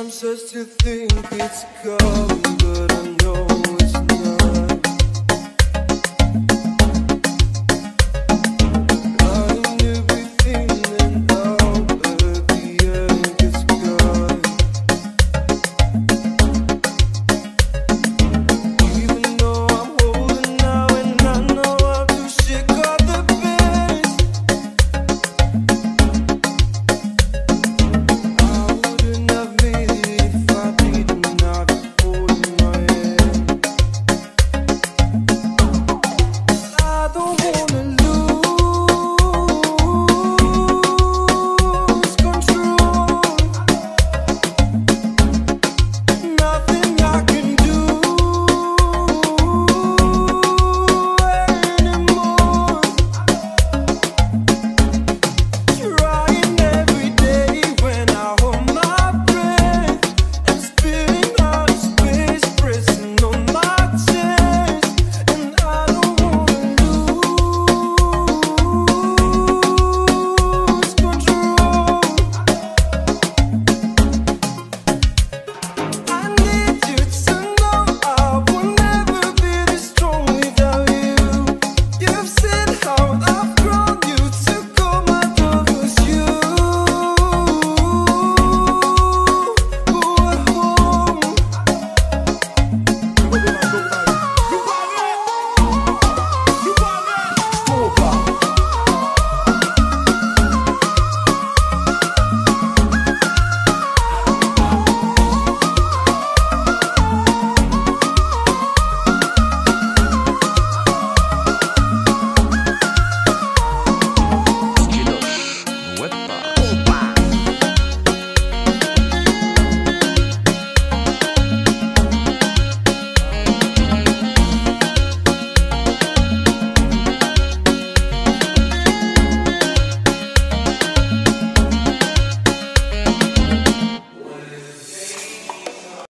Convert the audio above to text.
Sometimes you think it's gone, but I know